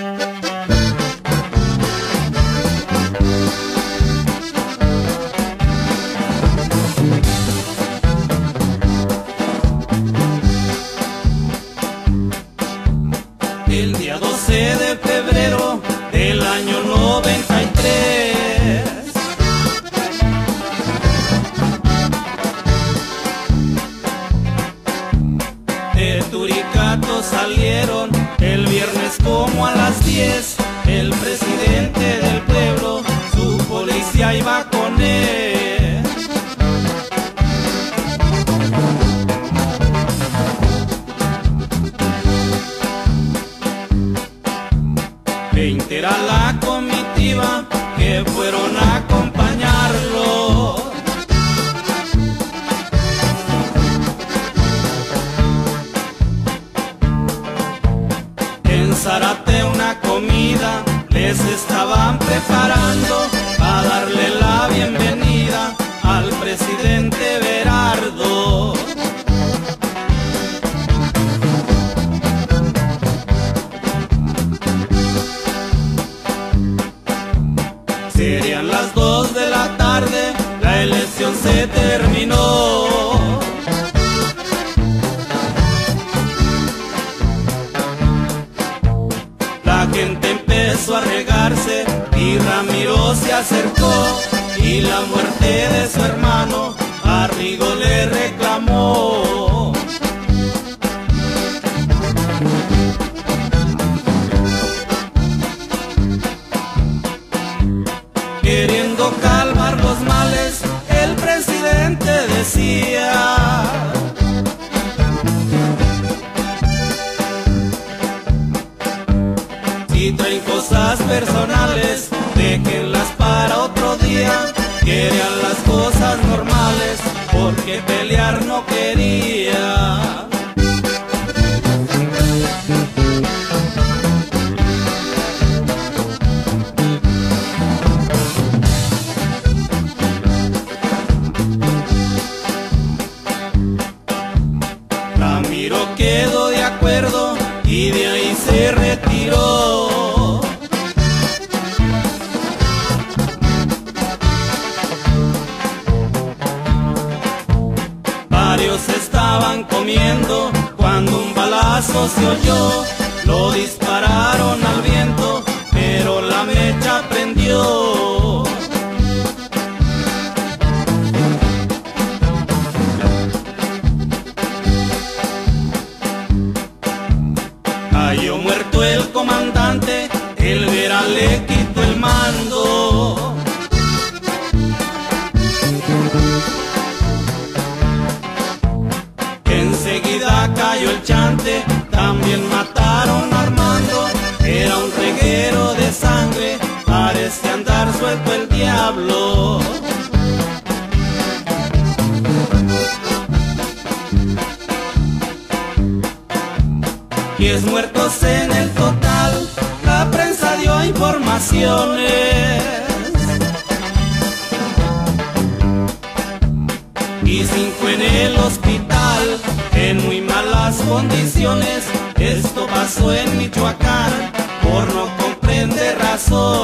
El día 12 de febrero del año 93 De Turicato salieron viernes como a las 10 El presidente del pueblo, su policía iba con él Veinte era la comitiva que fueron a acompañarlo. Zárate una comida les estaban preparando a darle la bienvenida al presidente Berardo. Serían las dos de la tarde, la elección se terminó. Gente empezó a regarse y Ramiro se acercó y la muerte de su hermano a Rigo le reclamó. Queriendo calmar los males, el presidente decía. Si traen cosas personales, déjenlas para otro día. Querían las cosas normales, porque pelear no quería. Ramiro quedó de acuerdo y de ahí se retiró. Varios estaban comiendo cuando un balazo se oyó. Lo dispararon al viento, pero la mecha prendió. Cayó muerto el comandante, el Vera le quitó el mando. Diablo. Diez muertos en el total, la prensa dio informaciones. Y cinco en el hospital, en muy malas condiciones. Esto pasó en Michoacán, por no comprender razones.